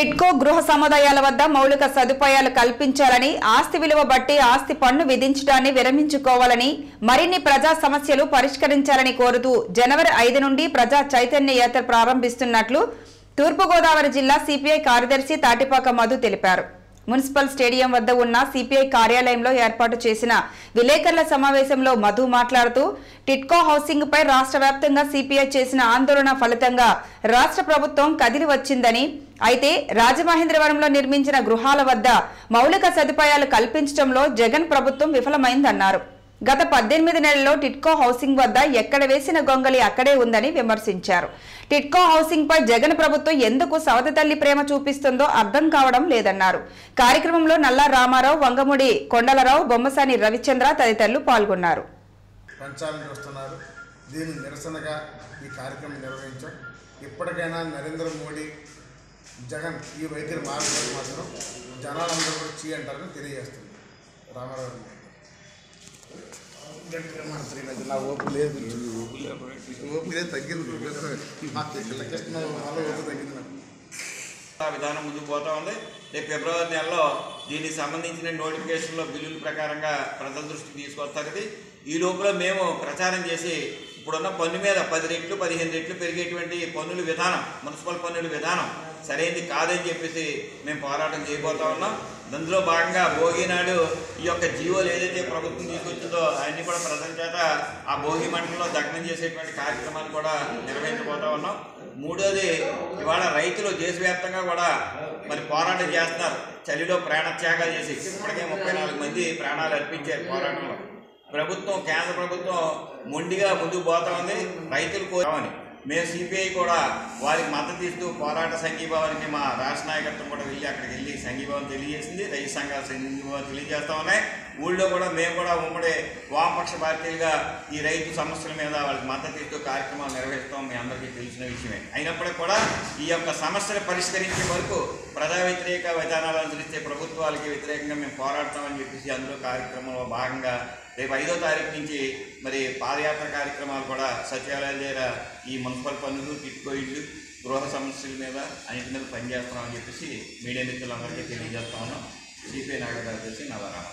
టిట్కో గృహ సముదాయాల వద్ద మౌలిక సదుపాయాలు కల్పించాలని ఆస్తి విలువ బట్టి ఆస్తి పన్ను విధించడాన్ని విరమించుకోవాలని మరిన్ని ప్రజా సమస్యలు పరిష్కరించాలని కోరుతూ జనవరి ఐదు నుండి ప్రజా చైతన్య యాత్ర ప్రారంభిస్తున్నట్లు తూర్పుగోదావరి జిల్లా సిపిఐ కార్యదర్శి తాటిపాక మధు తెలిపారు. మున్సిపల్ స్టేడియం వద్ద ఉన్న సిపిఐ కార్యాలయంలో ఏర్పాటు చేసిన విలేకరుల సమావేశంలో మధు మాట్లాడుతూ టిట్కో హౌసింగ్ పై రాష్ట్ర వ్యాప్తంగా సిపిఐ చేసిన ఆందోళన ఫలితంగా రాష్ట్ర ప్రభుత్వం కదిలి వచ్చిందని అయితే రాజమహేంద్రవరంలో నిర్మించిన గృహాల వద్ద మౌలిక సదుపాయాలు కల్పించడంలో జగన్ ప్రభుత్వం విఫలమైందన్నారు. గత పద్దెనిమిది నెలల్లో టిట్కో హౌసింగ్ వద్ద ఎక్కడ వేసిన గొంగలి అక్కడే ఉందని విమర్శించారు. టిట్కో హౌసింగ్ పై జగన్ ప్రభుత్వం ఎందుకు సవతి తల్లి ప్రేమ చూపిస్తుందో అర్థం కావడం లేదన్నారు. కార్యక్రమంలో నల్లా రామారావు వంగముడి కొండలరావు బొమ్మసాని రవిచంద్ర తదితరులు పాల్గొన్నారు. దీని నిరసనగా ఈ కార్యక్రమం నిర్వహించాం. ఇప్పటికైనా నరేంద్ర మోడీ జగన్ ఈ వైఖరి మారడానికి మాత్రం జనాలందరూ కూడా చీ అంటారని తెలియజేస్తుంది. రామారావు నా ఓపు లేదు. ఓపు లేదు తగ్గింది. ఓపు నాకు. విధానం ముందుకు పోతా ఉంది. రేపు ఫిబ్రవరి నెలలో దీనికి సంబంధించిన నోటిఫికేషన్లో బిల్లుల ప్రకారంగా ప్రజల దృష్టికి తీసుకొస్తారు ఇది ఈ లోపల మేము ప్రచారం చేసి ఇప్పుడున్న పన్ను మీద పది రెట్లు పదిహేను రెట్లు పెరిగేటువంటి పన్నుల విధానం మున్సిపల్ పన్నుల విధానం సరైనది కాదని చెప్పేసి మేము పోరాటం చేయబోతా ఉన్నాం. అందులో భాగంగా భోగి నాడు ఈ యొక్క జీవోలు ఏదైతే ప్రభుత్వం తీసుకొచ్చిందో అవన్నీ కూడా ప్రజల చేత ఆ భోగి మండలంలో దగ్నం చేసేటువంటి కార్యక్రమాన్ని కూడా నిర్వహించబోతా ఉన్నాం. మూడోది ఇవాళ రైతులు దేశవ్యాప్తంగా కూడా మరి పోరాటం చేస్తున్నారు. చలిలో ప్రాణత్యాగాలు చేసి ఇప్పటికే ముప్పై నాలుగు మంది ప్రాణాలు అర్పించారు పోరాటంలో. ప్రభుత్వం కేంద్ర ప్రభుత్వం మొండిగా ముందుకు పోతా ఉంది. రైతులు కోరామని మేము సిపిఐ కూడా వారికి మద్దతు ఇస్తూ పోరాట సంఘీభావానికి మా రాష్ట్ర నాయకత్వం కూడా వెళ్ళి అక్కడికి వెళ్ళి సంఘీభావం తెలియజేసింది. రైతు సంఘాల సంఘీభావం తెలియజేస్తా ఉన్నాయి. ఊళ్ళో కూడా మేము కూడా ఉమ్మడి వామపక్ష పార్టీలుగా ఈ రైతు సమస్యల మీద వాళ్ళకి మద్దతు ఇస్తూ కార్యక్రమాలు నిర్వహిస్తాం. మీ అందరికీ తెలిసిన విషయమే. అయినప్పటికీ కూడా ఈ యొక్క సమస్యలు పరిష్కరించే వరకు ప్రజా వ్యతిరేక విధానాలు అనుసరిస్తే ప్రభుత్వాలకి వ్యతిరేకంగా మేము పోరాడతామని చెప్పేసి అందులో కార్యక్రమంలో భాగంగా రేపు ఐదో తారీఖు నుంచి మరి పాదయాత్ర కార్యక్రమాలు కూడా సచివాలయాల దగ్గర ఈ మున్సిపల్ పనులు టిట్కో ఇళ్ళు గృహ సమస్యల మీద అన్నింటి మీద పనిచేస్తున్నామని చెప్పేసి మీడియా మిత్రులందరికీ తెలియజేస్తా ఉన్నాం. సిపిఐ నాగర్ వచ్చి నవరామ